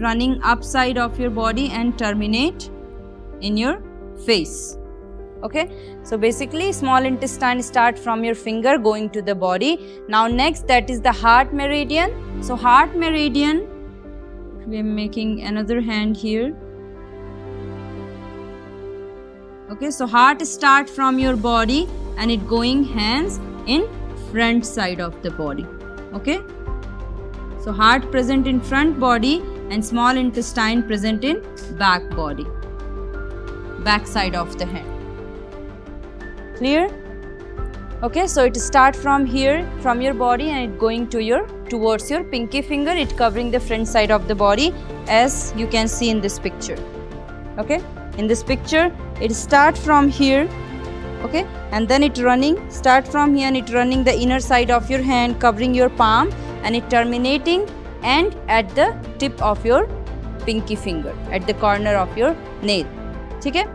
running upside of your body and terminate in your face. Okay? So basically small intestine start from your finger going to the body. Now next that is the heart meridian. So heart meridian we are making another hand here. Okay? So heart start from your body and it going hands in front side of the body. Okay? So heart present in front body and small intestine present in back body back side of the hand clear? Okay so it start from here from your body and it going to your towards your pinky finger it covering the front side of the body as you can see in this picture. Okay? In this picture it start from here okay? And then it running start from here and it running the inner side of your hand covering your palm and it terminating and at the tip of your pinky finger at the corner of your nail. Okay?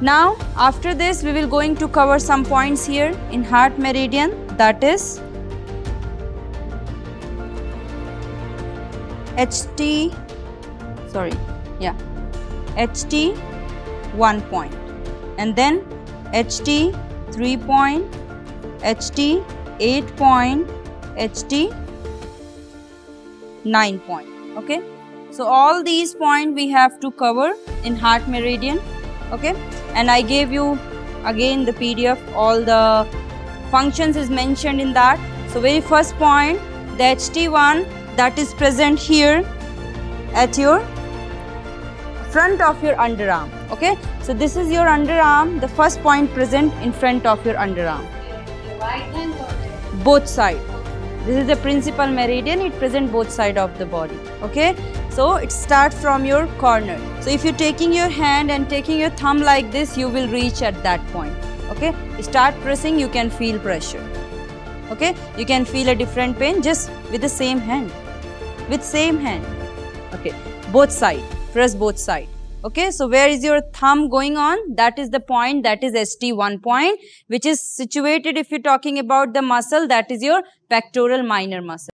Now after this we will going to cover some points here in heart meridian. That is HT sorry yeah. HT 1 point. And then HT 3 point. HT 8 point. HT 9 point okay? So all these points we have to cover in heart meridian okay? And I gave you again the PDF all the functions is mentioned in that. So very first point the HT1 that is present here at your front of your underarm okay? So this is your underarm the first point present in front of your underarm right hand or both side this is the principal meridian. It present both side of the body. Okay? So it start from your corner. So if you're taking your hand and taking your thumb like this you will reach at that point. Okay? Start pressing you can feel pressure. Okay? You can feel a different pain just with the same hand. With same hand. Okay? Both side. Press both side okay so where is your thumb going on? That is the point that is ht1 point which is situated if you're talking about the muscle that is your pectoral minor muscle